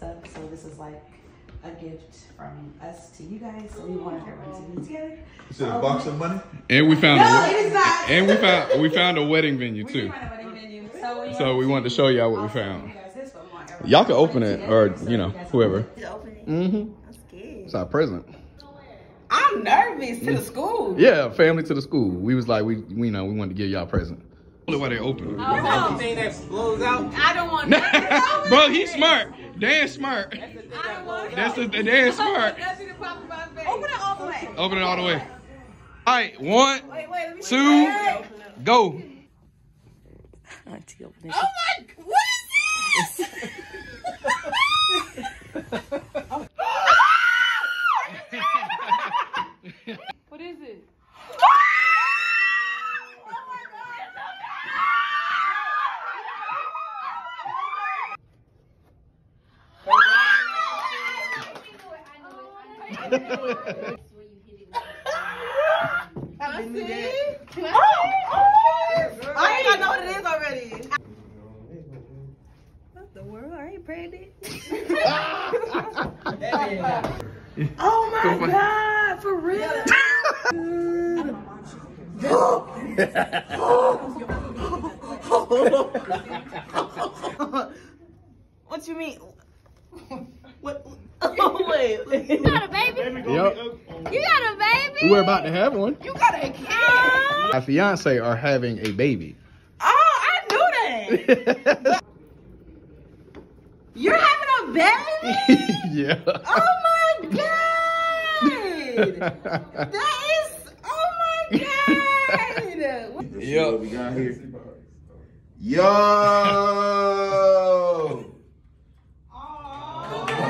stuff. So this is like a gift from us to you guys. So we wanted everyone to be together. Is it a box of money? And we found No, a, it is not. and we found we found a wedding venue too. did find a wedding venue. So we, So we wanted to show y'all what we found. you guys this, but we want everyone Y'all can open it, or you know, whoever. open it. Open it. Mm-hmm. I'm scared. It's our present. I'm nervous to the school. Yeah, family to the school. We was like, we, we you know, we wanted to give y'all a present. Only why they open. Anything that blows out. I don't want nothing. Bro, he's smart. Dan smart. I don't want That's the Dan smart. nothing to pop in my face. Open it all the way. Open it all the way. All right, one, Wait, wait, two, go. Auntie, open it. Oh my, what is this? I what the world? I ain't pregnant. oh my god, for real? what you mean? What? Oh, wait, wait. You got a baby? Yep. You got a baby? We're about to have one. You got a kid? My fiance are having a baby. Oh, I knew that. You're having a baby? yeah. Oh my god! That is, oh my god! Yep. What we got here? Yo! Yay! Okay, okay, okay. I knew it, I knew it. I didn't tell you. I told everybody. Is it a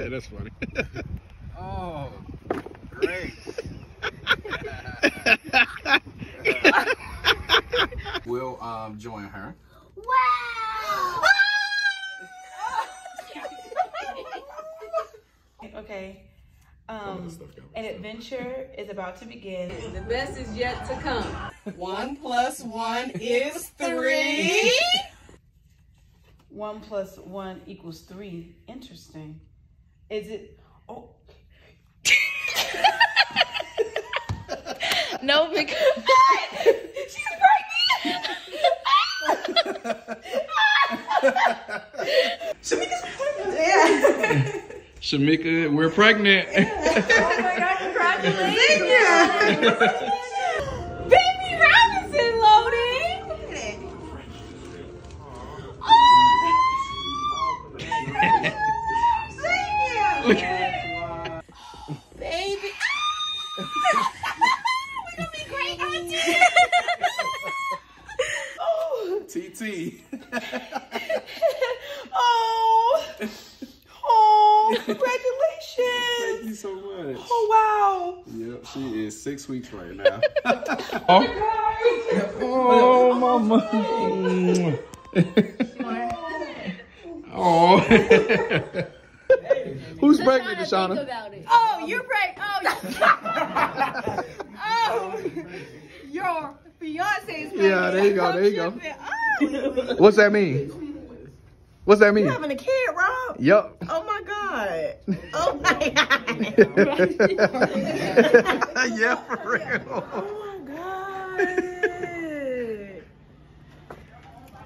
that's funny. Oh, great. We'll um join her. Wow. Okay. Um, an adventure is about to begin. The best is yet to come. One plus one is three. One plus one equals three. Interesting. Is it? Oh, No, because she's pregnant. Shameka's pregnant. Yeah. Shameka, we're pregnant. Oh Baby TT. oh, oh! Thank you so much. Oh wow. Yep, she is six weeks right now. oh. Oh, oh, mama. oh. Who's pregnant, Think Deshauna? about it. Oh, you're pregnant. Oh, oh, your fiance is pregnant. Yeah, there you go, there you go. I'm tripping. Oh, What's that mean? What's that mean? you having a kid, Rob? Yup. Oh my god. Oh my god. yeah, for real. Oh my god.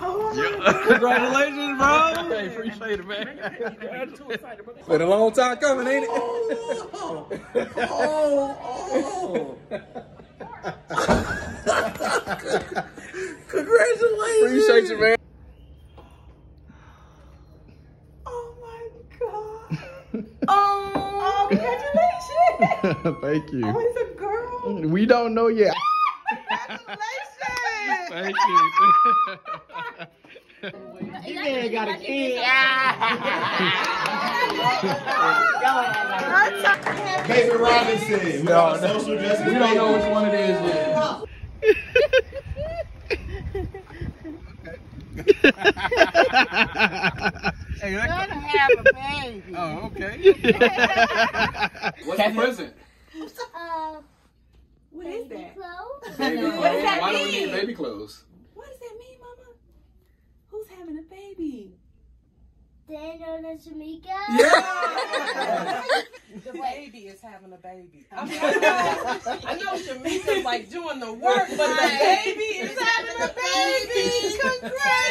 Oh my God. Congratulations, bro. Hey, appreciate it, man. Been a long time coming, ain't it? Oh, Congratulations. Oh, oh. Appreciate you, man. Oh my god. Oh, congratulations. Thank you. Oh, it's a girl. We don't know yet. Congratulations. Thank you. You got a kid. Baby Robinson. We got a social justice. We don't know which one it is yet. Hey, that Gonna have a baby. Oh, okay. What's the present? Uh, What is baby that? clothes. Baby What clothes. does that Why do we mean? need baby clothes? What does that mean, Mama? Who's having a baby? Daniel and Shameka. The baby is having a baby. I mean, I know, I know Shameka's like doing the work, but the baby is having a baby. Congratulations!